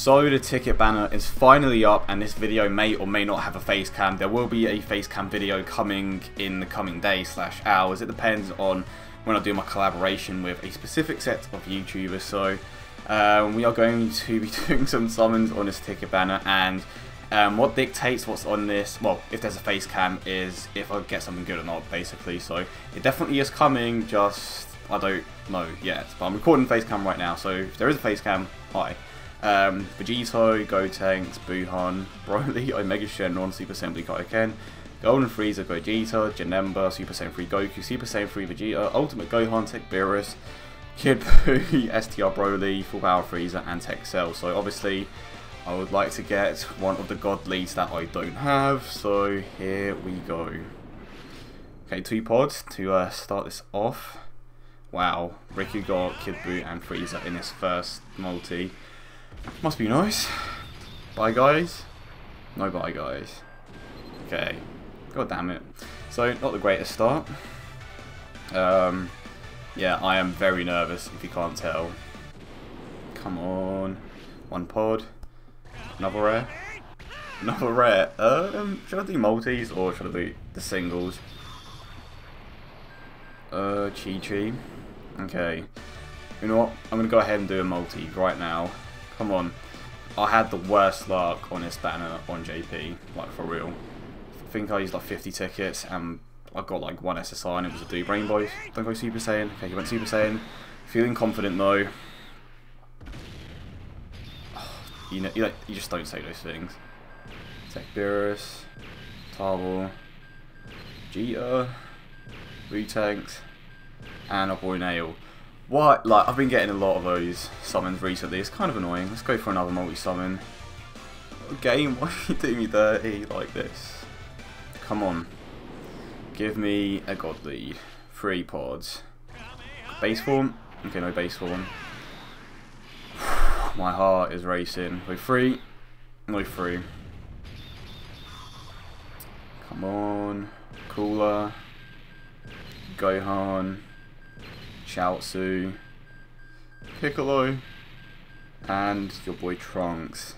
So the ticket banner is finally up and this video may or may not have a face cam. There will be a face cam video coming in the coming days slash hours. It depends on when I do my collaboration with a specific set of YouTubers. So um, we are going to be doing some summons on this ticket banner and um, what dictates what's on this, well, if there's a face cam, is if I get something good or not, basically. So it definitely is coming, just I don't know yet. But I'm recording face cam right now, so if there is a face cam, hi. Um, Vegito, Gotenks, Buuhan, Broly, Omega Shenron, Super Assembly Kaioken, Golden Frieza, Gogeta, Janemba, Super Saiyan 3 Goku, Super Saiyan 3 Vegeta, Ultimate Gohan, Tech Beerus, Kid Buu, STR Broly, Full Power Frieza, and Tech Cell. So obviously, I would like to get one of the God Leads that I don't have. So here we go. Okay, two pods to uh, start this off. Wow, Riku got Kid Buu and Frieza in his first multi. Must be nice. Bye, guys. No bye, guys. Okay. God damn it. So, not the greatest start. Um, yeah, I am very nervous, if you can't tell. Come on. One pod. Another rare. Another rare. Um, should I do multis or should I do the singles? Uh, Chi Chi. Okay. You know what? I'm going to go ahead and do a multi right now. Come on. I had the worst luck on this banner on JP, like for real. I think I used like 50 tickets and I got like one SSR and it was a do brain boy. Don't go Super Saiyan. Okay, he went Super Saiyan. Feeling confident though. You know, you, like, you just don't say those things. Tech Beerus, Tarble, Vegeta, Tanks, and a boy Nail. What? Like, I've been getting a lot of those summons recently. It's kind of annoying. Let's go for another multi-summon. Game, why are you doing me dirty like this? Come on. Give me a God Lead. Three pods. Base form? Okay, no base form. My heart is racing. Go free. No free. Come on. Cooler. Gohan. Chaozu, Piccolo, and your boy Trunks.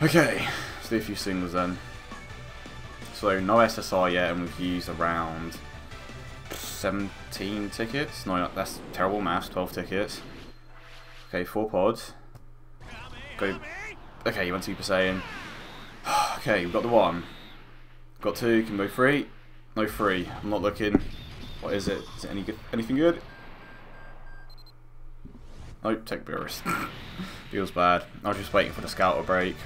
Okay, let's do a few singles then. So no SSR yet, and we've used around 17 tickets. No, that's terrible maths. 12 tickets. Okay, four pods. Go. Okay, you went Super Saiyan. okay, we've got the one. Got two. Can go three. No three. I'm not looking. What is it? Is it any good? Anything good? Nope, Tech Beerus. Feels bad. I was just waiting for the scout to break.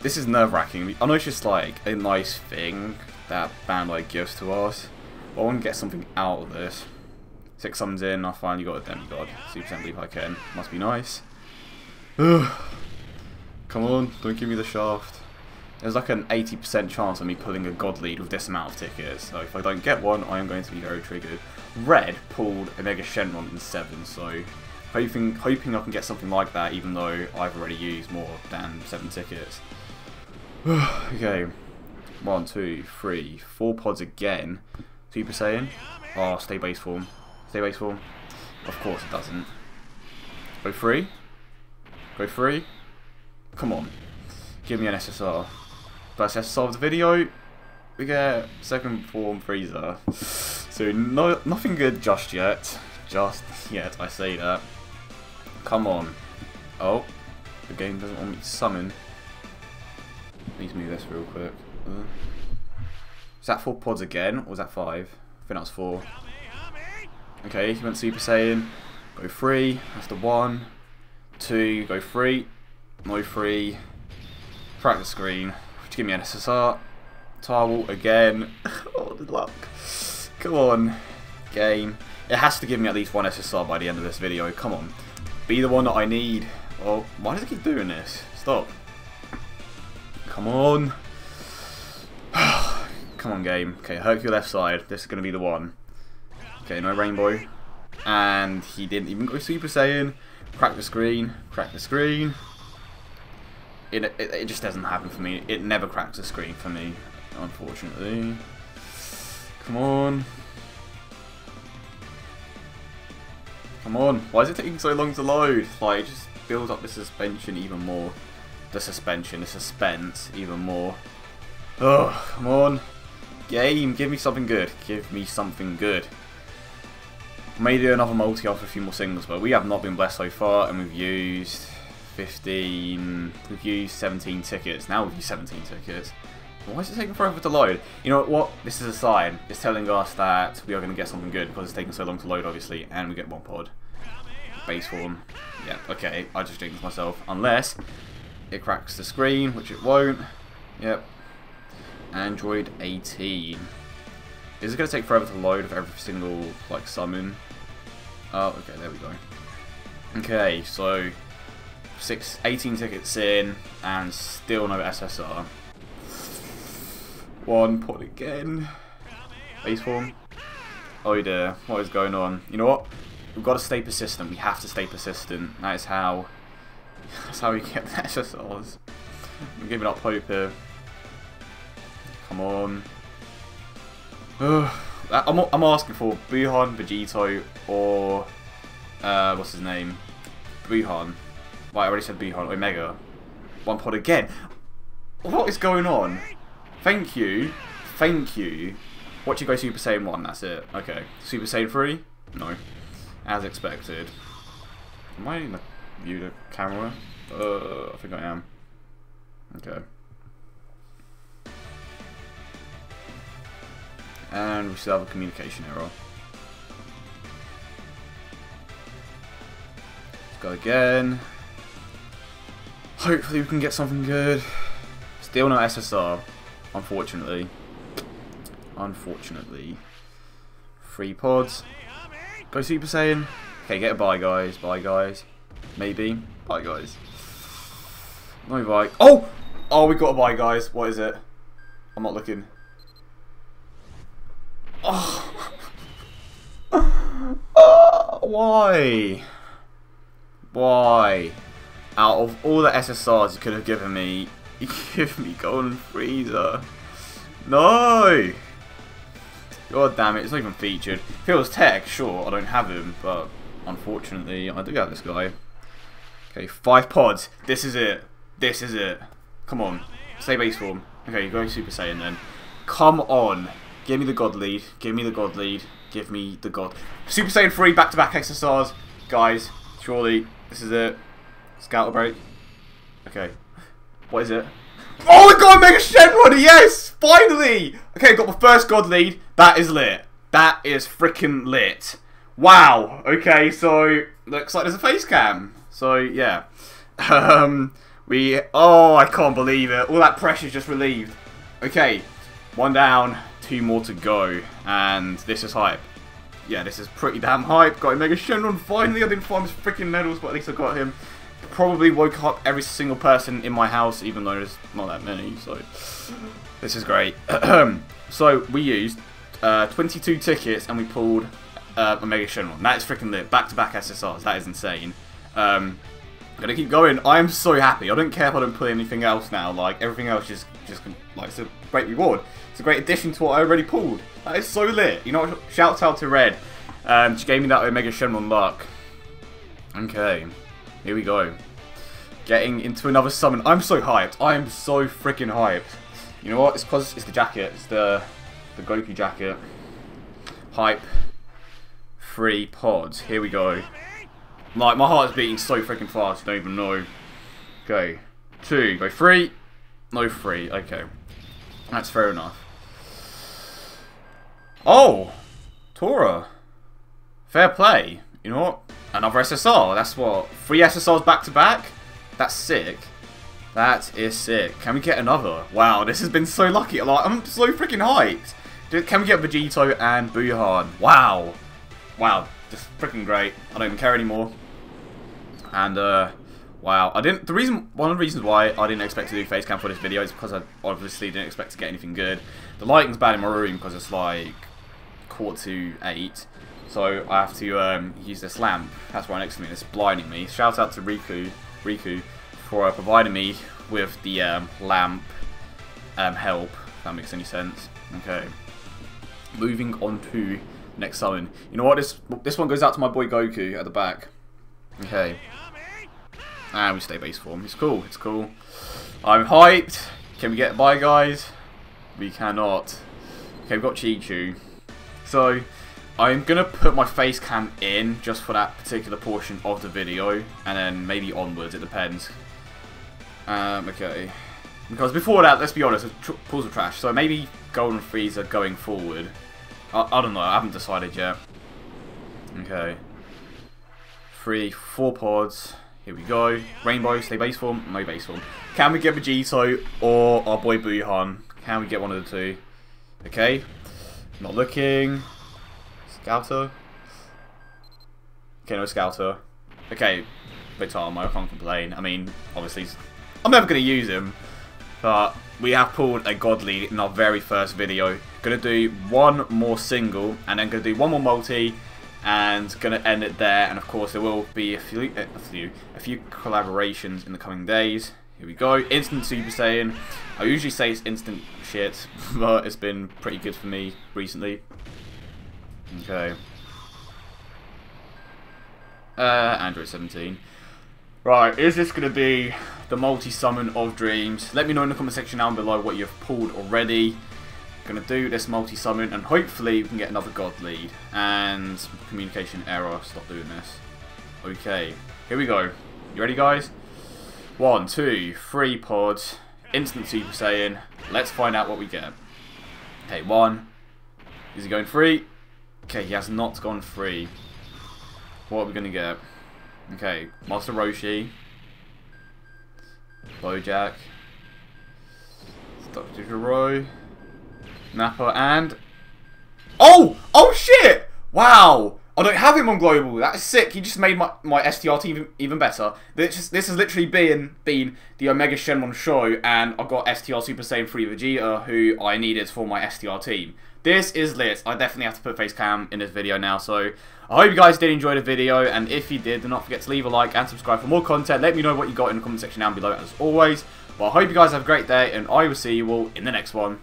this is nerve-wracking. I know it's just like a nice thing that Bandai gives to us, but I want to get something out of this. Six summons in, I finally got a demigod. Super Assembly if I can. Must be nice. Come on, don't give me the shaft. There's like an 80% chance of me pulling a god lead with this amount of tickets, so if I don't get one, I am going to be very triggered. Red pulled a Mega Shenron in 7, so hoping, hoping I can get something like that, even though I've already used more than 7 tickets. okay, one, two, three, four pods again. Super Saiyan. Oh, stay base form. Stay base form. Of course it doesn't. Go free. Go free. Come on. Give me an SSR. SSR of the video. We get second form Frieza. So no, nothing good just yet. Just yet, I say that. Come on. Oh, the game doesn't want me to summon. Let me move this real quick. Uh, is that four pods again, or was that five? I think that was four. Okay, he went Super Saiyan. Go three. That's the one. Two. Go three. No three. Crack the screen. Give me an SSR. Tarble again. oh, the luck. Come on. Game. It has to give me at least one SSR by the end of this video. Come on. Be the one that I need. Oh, why does it keep doing this? Stop. Come on. Come on, game. Okay, Hercule left side. This is going to be the one. Okay, no rainbow. And he didn't even go Super Saiyan. Crack the screen. Crack the screen. It, it, it just doesn't happen for me. It never cracks the screen for me, unfortunately. Come on. Come on. Why is it taking so long to load? Like, just build up the suspension even more. The suspension, the suspense even more. Oh, come on. Game, give me something good. Give me something good. Maybe another multi off a few more singles, but we have not been blessed so far, and we've used 15, we've used 17 tickets. Now we've used 17 tickets. Why is it taking forever to load? You know what? This is a sign. It's telling us that we are going to get something good because it's taking so long to load, obviously, and we get one pod. Base form. Yeah, okay, I just jinxed myself. Unless it cracks the screen, which it won't. Yep. Android 18. Is it going to take forever to load of every single, like, summon? Oh, okay, there we go. Okay, so six, 18 tickets in, and still no SSR. One pot again. Base form. Oh dear, what is going on? You know what? We've got to stay persistent. We have to stay persistent. That is how. That's how we get the SSRs. I'm giving up hope here. Come on. I'm, I'm asking for Buuhan, Vegito, or uh, what's his name? Buuhan. Well, I already said Buuhan. Omega. One pod again. What is going on? Thank you. Thank you. Watch you go Super Saiyan 1, that's it. Okay. Super Saiyan 3? No. As expected. Am I in the view the camera? Uh, I think I am. Okay. And we still have a communication error. Let's go again. Hopefully we can get something good. Still no SSR, unfortunately. Unfortunately. Free pods. Go Super Saiyan. Okay, get a bye guys, bye guys. Maybe. Bye guys. No bye. Oh! Oh, we got a bye guys. What is it? I'm not looking. Oh. oh, why? Why? Out of all the SSRs you could have given me, you give me Golden Frieza. No! God damn it, it's not even featured. If it was tech, sure, I don't have him, but unfortunately, I do have this guy. Okay, five pods. This is it. This is it. Come on. Stay base form. Okay, you're going Super Saiyan then. Come on. Give me the God lead. Give me the God lead. Give me the God. Super Saiyan 3 back-to-back -back SSRs. Guys, surely this is it. Scout break. Okay. What is it? Oh, got a Mega Shenron! Yes! Finally! Okay, got my first God lead. That is lit. That is freaking lit. Wow. Okay, so looks like there's a face cam. So, yeah. Um, we... Oh, I can't believe it. All that pressure's just relieved. Okay, one down two more to go, and this is hype. Yeah, this is pretty damn hype. Got a Mega Shenron finally. I didn't find his freaking medals, but at least I got him. Probably woke up every single person in my house, even though there's not that many, so this is great. so we used uh, 22 tickets and we pulled uh, a Mega Shenron. That is freaking lit. Back-to-back -back SSRs. That is insane. Um, gonna keep going. I am so happy. I don't care if I don't put anything else now. Like everything else is just like it's a great reward. It's a great addition to what I already pulled. That is so lit. You know, shouts out to Red. Um, she gave me that Omega Shenron luck. Okay, here we go. Getting into another summon. I'm so hyped. I am so freaking hyped. You know what? It's because it's the jacket. It's the the Goku jacket. Hype. Free pods. Here we go. Like my heart's beating so freaking fast. You don't even know. Okay. Two. Go three. No free. Okay. That's fair enough. Oh! Tora. Fair play. You know what? Another SSR. That's what? Three SSRs back to back? That's sick. That is sick. Can we get another? Wow, this has been so lucky. Like, I'm so freaking hyped. Can we get Vegito and Buuhan? Wow. Wow. Just freaking great. I don't even care anymore. And, uh, wow. I didn't, the reason, one of the reasons why I didn't expect to do face cam for this video is because I obviously didn't expect to get anything good. The lighting's bad in my room because it's like quarter to eight. So I have to um, use this lamp. That's right next to me. It's blinding me. Shout out to Riku, Riku for uh, providing me with the um, lamp um, help. If that makes any sense. Okay. Moving on to next summon. You know what? This this one goes out to my boy Goku at the back. Okay. And we stay base form. It's cool. It's cool. I'm hyped. Can we get by, guys? We cannot. Okay, we've got Chi-Chu. So, I'm going to put my face cam in just for that particular portion of the video. And then maybe onwards. It depends. Um, okay. Because before that, let's be honest, pools of trash. So maybe Golden Frieza going forward. I, I don't know. I haven't decided yet. Okay. Three, four pods. Here we go. Rainbow, stay base form. No base form. Can we get Vegito or our boy Buuhan? Can we get one of the two? Okay. Not looking. Scouter. Okay, no Scouter. Okay. Vitama, I can't complain. I mean, obviously, I'm never going to use him. But we have pulled a Godly in our very first video. Gonna do one more single, and then gonna do one more multi, and gonna end it there. And of course, there will be a few, a few, a few collaborations in the coming days. Here we go. Instant Super Saiyan. I usually say it's instant shit, but it's been pretty good for me recently. Okay. Uh, Android 17. Right, is this going to be the multi-summon of dreams? Let me know in the comment section down below what you've pulled already going to do this multi-summon and hopefully we can get another god lead. And communication error, stop doing this. Okay, here we go. You ready guys? One, two, three pods. Instant Super Saiyan. Let's find out what we get. Okay, one. Is he going free? Okay, he has not gone free. What are we going to get? Okay, Master Roshi. Bojack. Dr. Gero. Nappa, and... Oh! Oh, shit! Wow! I don't have him on global. That's sick. He just made my, my STR team even, even better. This, this has literally been been the Omega Shenron show, and I've got STR Super Saiyan 3 Vegeta, who I needed for my STR team. This is lit. I definitely have to put face cam in this video now, so I hope you guys did enjoy the video, and if you did, do not forget to leave a like and subscribe for more content. Let me know what you got in the comment section down below, as always. Well, I hope you guys have a great day, and I will see you all in the next one.